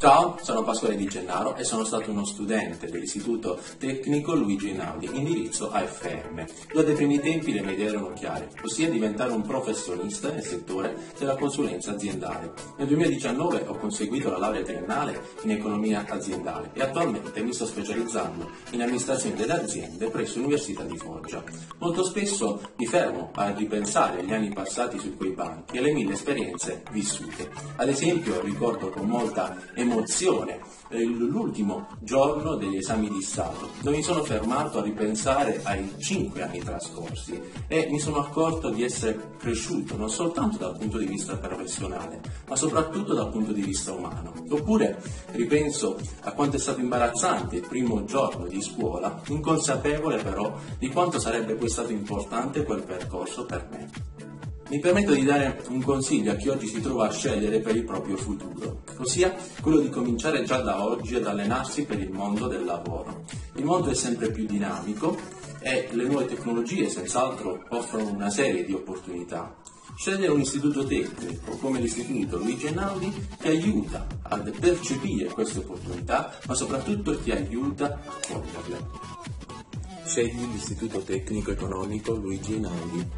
Ciao, sono Pasquale Di Gennaro e sono stato uno studente dell'Istituto Tecnico Luigi Einaudi, indirizzo AFM. Già dai primi tempi le mie idee erano chiare, ossia diventare un professionista nel settore della consulenza aziendale. Nel 2019 ho conseguito la laurea triennale in economia aziendale e attualmente mi sto specializzando in amministrazione delle aziende presso l'Università di Foggia. Molto spesso mi fermo a ripensare agli anni passati su quei banchi e alle mille esperienze vissute. Ad esempio ricordo con molta emozione emozione l'ultimo giorno degli esami di Stato, dove mi sono fermato a ripensare ai cinque anni trascorsi e mi sono accorto di essere cresciuto non soltanto dal punto di vista professionale, ma soprattutto dal punto di vista umano. Oppure ripenso a quanto è stato imbarazzante il primo giorno di scuola, inconsapevole però di quanto sarebbe poi stato importante quel percorso per me. Mi permetto di dare un consiglio a chi oggi si trova a scegliere per il proprio futuro, ossia quello di cominciare già da oggi ad allenarsi per il mondo del lavoro. Il mondo è sempre più dinamico e le nuove tecnologie senz'altro offrono una serie di opportunità. Scegliere un istituto tecnico come l'istituto Luigi Einaudi ti aiuta a percepire queste opportunità, ma soprattutto ti aiuta a coglierle. Scegli l'istituto tecnico economico Luigi Einaudi.